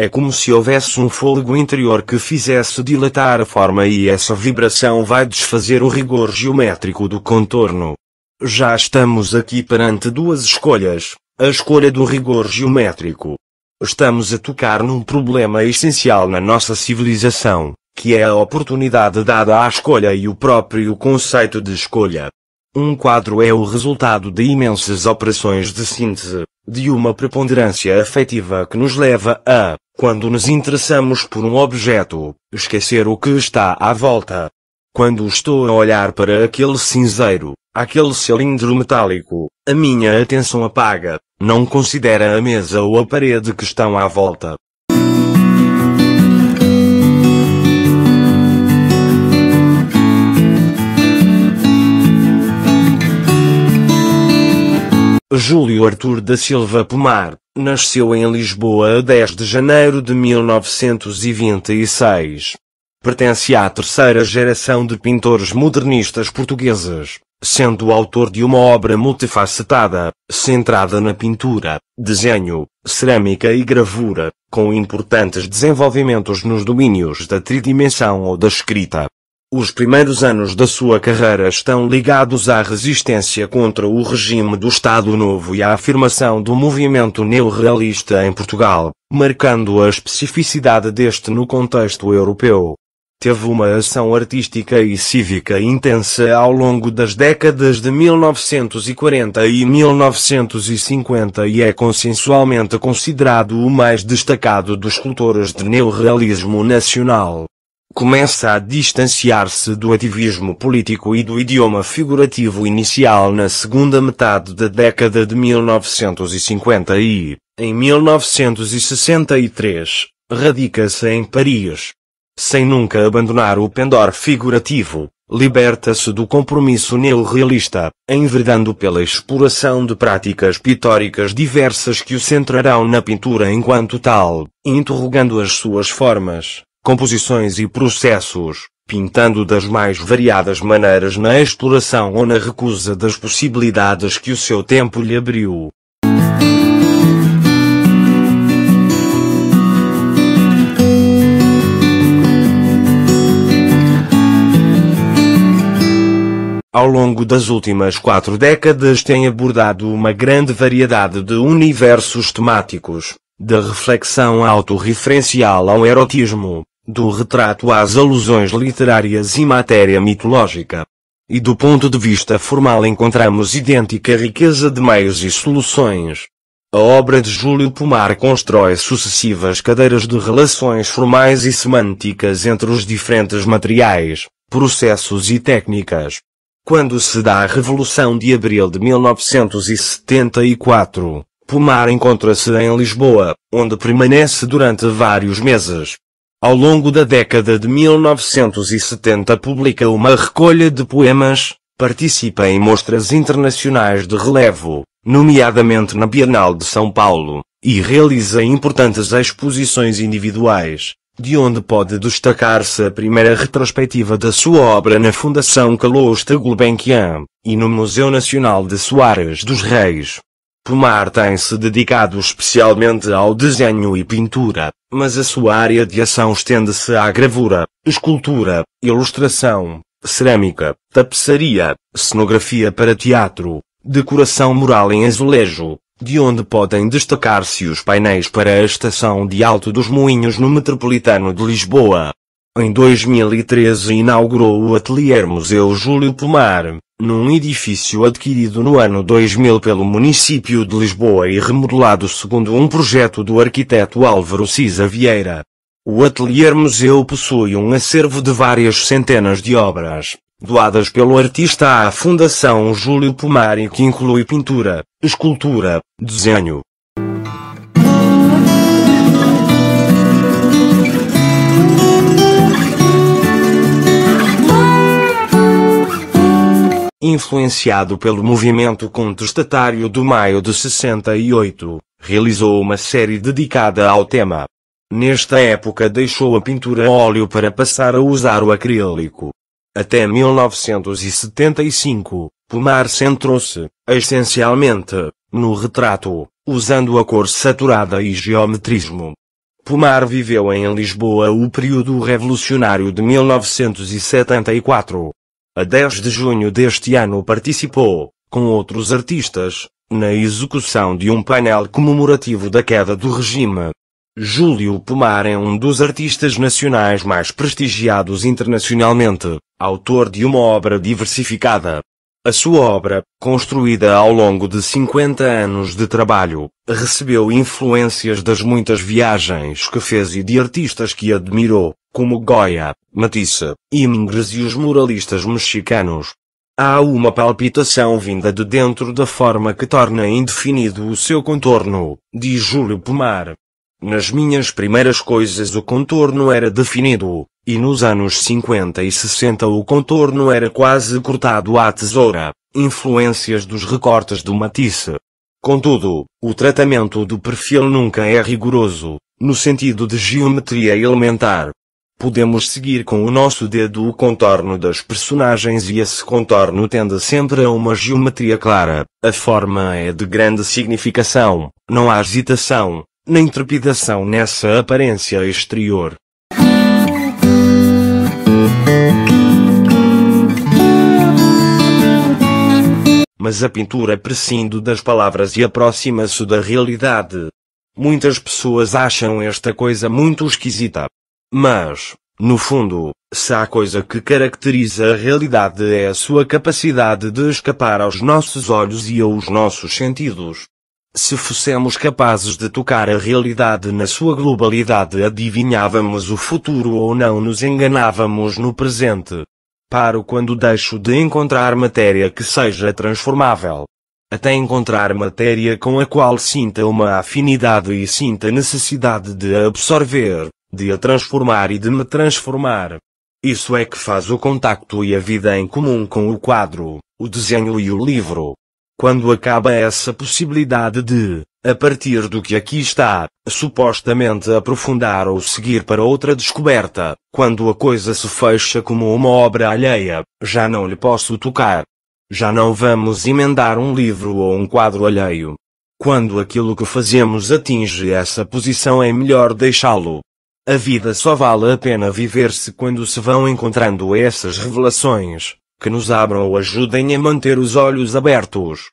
É como se houvesse um fôlego interior que fizesse dilatar a forma e essa vibração vai desfazer o rigor geométrico do contorno. Já estamos aqui perante duas escolhas, a escolha do rigor geométrico. Estamos a tocar num problema essencial na nossa civilização, que é a oportunidade dada à escolha e o próprio conceito de escolha. Um quadro é o resultado de imensas operações de síntese, de uma preponderância afetiva que nos leva a, quando nos interessamos por um objeto, esquecer o que está à volta. Quando estou a olhar para aquele cinzeiro, aquele cilindro metálico, a minha atenção apaga, não considera a mesa ou a parede que estão à volta. Júlio Arthur da Silva Pomar, nasceu em Lisboa a 10 de janeiro de 1926. Pertence à terceira geração de pintores modernistas portugueses, sendo autor de uma obra multifacetada, centrada na pintura, desenho, cerâmica e gravura, com importantes desenvolvimentos nos domínios da tridimensão ou da escrita. Os primeiros anos da sua carreira estão ligados à resistência contra o regime do Estado Novo e à afirmação do movimento neorrealista em Portugal, marcando a especificidade deste no contexto europeu. Teve uma ação artística e cívica intensa ao longo das décadas de 1940 e 1950 e é consensualmente considerado o mais destacado dos escultores de neorrealismo nacional começa a distanciar-se do ativismo político e do idioma figurativo inicial na segunda metade da década de 1950 e, em 1963, radica-se em Paris. Sem nunca abandonar o pendor figurativo, liberta-se do compromisso neorrealista, enverdando pela exploração de práticas pitóricas diversas que o centrarão na pintura enquanto tal, interrogando as suas formas, composições e processos, pintando das mais variadas maneiras na exploração ou na recusa das possibilidades que o seu tempo lhe abriu. Ao longo das últimas quatro décadas tem abordado uma grande variedade de universos temáticos, da reflexão autorreferencial ao erotismo, do retrato às alusões literárias e matéria mitológica. E do ponto de vista formal encontramos idêntica riqueza de meios e soluções. A obra de Júlio Pomar constrói sucessivas cadeiras de relações formais e semânticas entre os diferentes materiais, processos e técnicas. Quando se dá a Revolução de Abril de 1974, Pomar encontra-se em Lisboa, onde permanece durante vários meses. Ao longo da década de 1970 publica uma recolha de poemas, participa em mostras internacionais de relevo, nomeadamente na Bienal de São Paulo, e realiza importantes exposições individuais, de onde pode destacar-se a primeira retrospectiva da sua obra na Fundação Calouste Gulbenkian, e no Museu Nacional de Soares dos Reis. Pomar tem-se dedicado especialmente ao desenho e pintura, mas a sua área de ação estende-se à gravura, escultura, ilustração, cerâmica, tapeçaria, cenografia para teatro, decoração mural em azulejo, de onde podem destacar-se os painéis para a estação de Alto dos Moinhos no Metropolitano de Lisboa. Em 2013 inaugurou o Atelier Museu Júlio Pomar, num edifício adquirido no ano 2000 pelo município de Lisboa e remodelado segundo um projeto do arquiteto Álvaro Cisa Vieira. O Atelier Museu possui um acervo de várias centenas de obras, doadas pelo artista à Fundação Júlio Pomar e que inclui pintura, escultura, desenho, influenciado pelo movimento contestatário do maio de 68, realizou uma série dedicada ao tema. Nesta época deixou a pintura a óleo para passar a usar o acrílico. Até 1975, Pomar centrou-se, essencialmente, no retrato, usando a cor saturada e geometrismo. Pomar viveu em Lisboa o período revolucionário de 1974. A 10 de junho deste ano participou, com outros artistas, na execução de um painel comemorativo da queda do regime. Júlio Pomar é um dos artistas nacionais mais prestigiados internacionalmente, autor de uma obra diversificada, a sua obra, construída ao longo de 50 anos de trabalho, recebeu influências das muitas viagens que fez e de artistas que admirou, como Goya, Matisse, Imingres e os muralistas mexicanos. Há uma palpitação vinda de dentro da forma que torna indefinido o seu contorno, diz Júlio Pomar. Nas minhas primeiras coisas o contorno era definido, e nos anos 50 e 60 o contorno era quase cortado à tesoura, influências dos recortes do Matisse. Contudo, o tratamento do perfil nunca é rigoroso, no sentido de geometria elementar. Podemos seguir com o nosso dedo o contorno das personagens e esse contorno tende sempre a uma geometria clara, a forma é de grande significação, não há hesitação, nem trepidação nessa aparência exterior. Mas a pintura prescindo das palavras e aproxima-se da realidade. Muitas pessoas acham esta coisa muito esquisita. Mas, no fundo, se há coisa que caracteriza a realidade é a sua capacidade de escapar aos nossos olhos e aos nossos sentidos. Se fossemos capazes de tocar a realidade na sua globalidade, adivinhávamos o futuro ou não nos enganávamos no presente. Paro quando deixo de encontrar matéria que seja transformável. Até encontrar matéria com a qual sinta uma afinidade e sinta necessidade de absorver, de a transformar e de me transformar. Isso é que faz o contacto e a vida em comum com o quadro, o desenho e o livro. Quando acaba essa possibilidade de, a partir do que aqui está, supostamente aprofundar ou seguir para outra descoberta, quando a coisa se fecha como uma obra alheia, já não lhe posso tocar. Já não vamos emendar um livro ou um quadro alheio. Quando aquilo que fazemos atinge essa posição é melhor deixá-lo. A vida só vale a pena viver-se quando se vão encontrando essas revelações, que nos abram ou ajudem a manter os olhos abertos.